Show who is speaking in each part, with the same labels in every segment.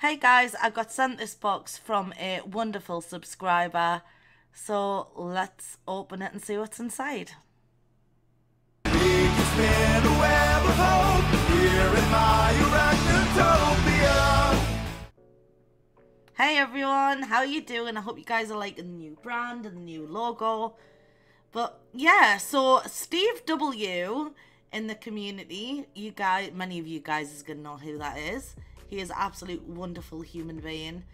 Speaker 1: Hey guys, I got sent this box from a wonderful subscriber. So let's open it and see what's inside. Hey everyone, how are you doing? I hope you guys are liking the new brand and the new logo. But yeah, so Steve W in the community, you guys, many of you guys is gonna know who that is. He is an absolute wonderful human being.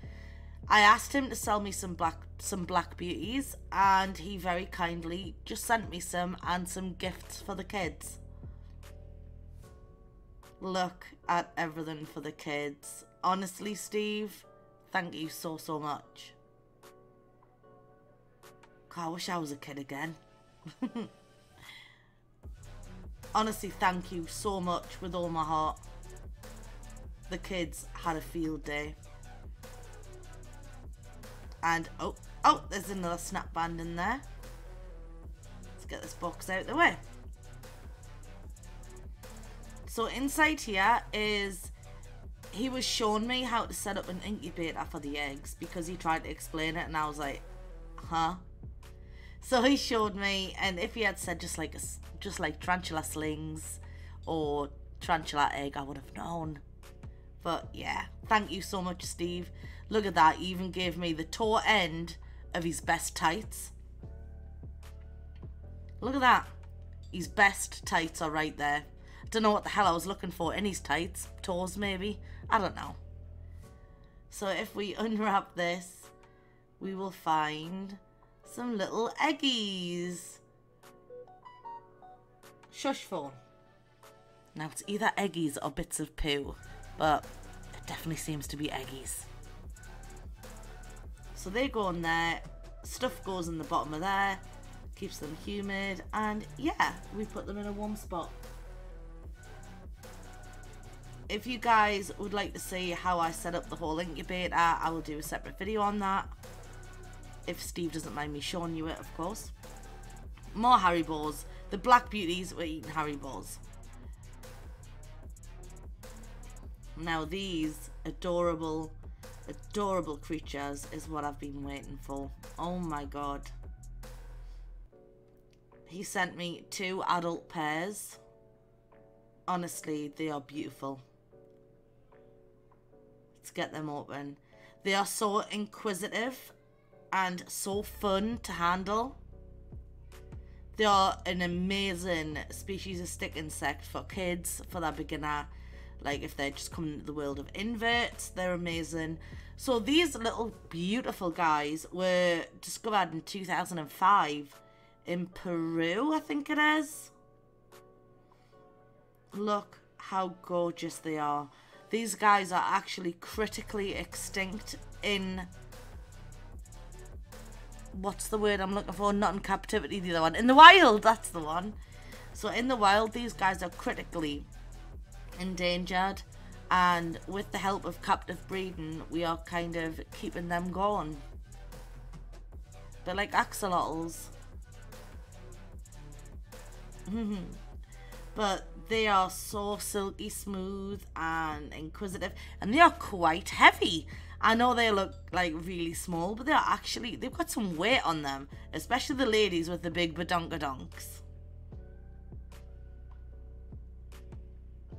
Speaker 1: I asked him to sell me some black some black beauties and he very kindly just sent me some and some gifts for the kids. Look at everything for the kids. Honestly, Steve, thank you so so much. God, I wish I was a kid again. Honestly, thank you so much with all my heart. The kids had a field day. And, oh, oh, there's another snap band in there. Let's get this box out of the way. So inside here is, he was showing me how to set up an incubator for the eggs because he tried to explain it and I was like, huh? So he showed me, and if he had said just like just like tarantula slings or tarantula egg, I would have known. But yeah, thank you so much, Steve. Look at that. He even gave me the toe end of his best tights. Look at that. His best tights are right there. I don't know what the hell I was looking for in his tights. Toes, maybe? I don't know. So if we unwrap this, we will find some little eggies. Shush phone. Now it's either eggies or bits of poo, but it definitely seems to be eggies. So they go in there, stuff goes in the bottom of there, keeps them humid, and yeah, we put them in a warm spot. If you guys would like to see how I set up the whole incubator, I will do a separate video on that if Steve doesn't mind me showing you it, of course. More Harry Balls. The Black Beauties were eating Haribos. Now these adorable, adorable creatures is what I've been waiting for. Oh my god. He sent me two adult pairs. Honestly, they are beautiful. Let's get them open. They are so inquisitive and so fun to handle. They are an amazing species of stick insect for kids, for that beginner. Like if they're just coming into the world of inverts, they're amazing. So these little beautiful guys were discovered in 2005 in Peru, I think it is. Look how gorgeous they are. These guys are actually critically extinct in what's the word I'm looking for? Not in captivity, the other one. In the wild, that's the one. So in the wild, these guys are critically endangered. And with the help of captive breeding, we are kind of keeping them going. They're like axolotls. but they are so silky smooth and inquisitive. And they are quite heavy. I know they look like really small, but they're actually, they've got some weight on them, especially the ladies with the big badonkadonks.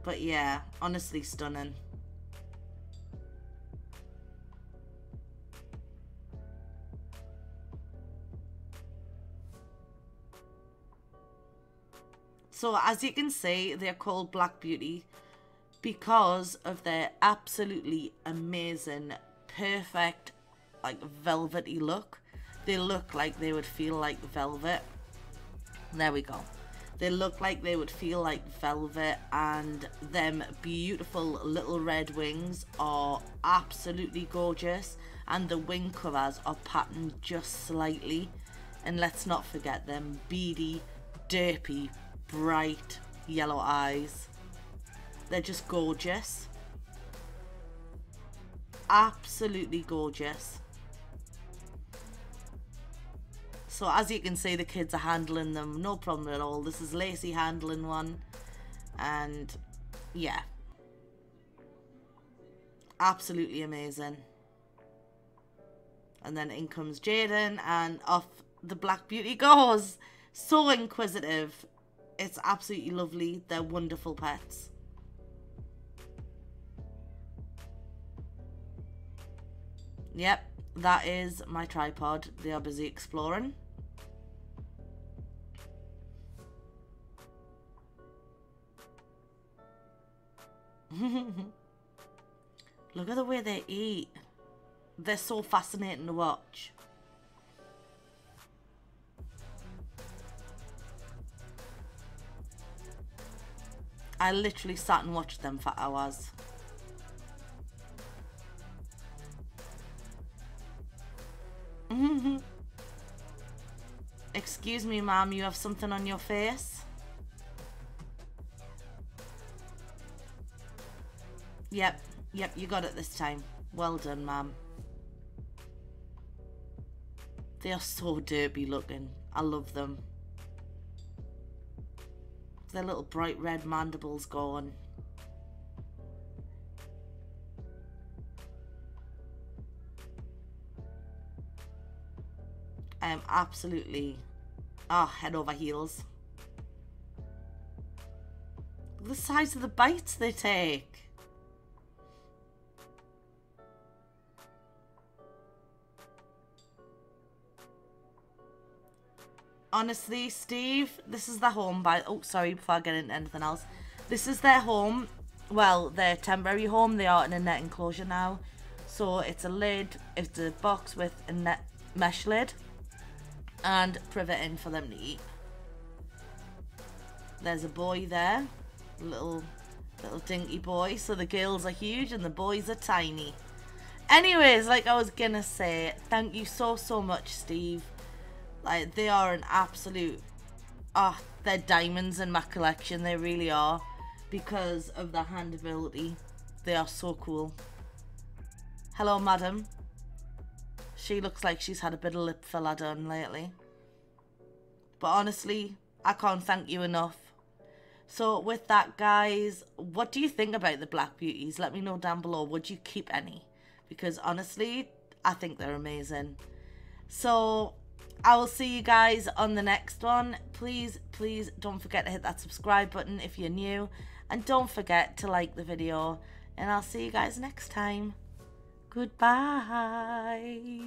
Speaker 1: But yeah, honestly stunning. So as you can see, they're called Black Beauty because of their absolutely amazing perfect, like, velvety look. They look like they would feel like velvet. There we go. They look like they would feel like velvet and them beautiful little red wings are absolutely gorgeous and the wing covers are patterned just slightly and let's not forget them beady, derpy, bright yellow eyes. They're just gorgeous absolutely gorgeous. So as you can see, the kids are handling them, no problem at all. This is Lacey handling one. And yeah. Absolutely amazing. And then in comes Jaden and off the Black Beauty goes. So inquisitive. It's absolutely lovely. They're wonderful pets. Yep, that is my tripod. They are busy exploring. Look at the way they eat. They're so fascinating to watch. I literally sat and watched them for hours. Excuse me, ma'am, you have something on your face? Yep, yep, you got it this time. Well done, ma'am. They are so derpy looking. I love them. Their little bright red mandibles gone. I am absolutely oh, head over heels. The size of the bites they take. Honestly, Steve, this is the home by... Oh, sorry, before I get into anything else. This is their home. Well, their temporary home. They are in a net enclosure now. So it's a lid. It's a box with a net mesh lid and privet in for them to eat. There's a boy there, little little dinky boy. So the girls are huge and the boys are tiny. Anyways, like I was gonna say, thank you so so much, Steve. Like they are an absolute, ah, oh, they're diamonds in my collection. They really are, because of their hand ability. They are so cool. Hello, madam. She looks like she's had a bit of lip filler done lately. But honestly, I can't thank you enough. So with that, guys, what do you think about the Black Beauties? Let me know down below. Would you keep any? Because honestly, I think they're amazing. So I will see you guys on the next one. Please, please don't forget to hit that subscribe button if you're new. And don't forget to like the video. And I'll see you guys next time. Goodbye.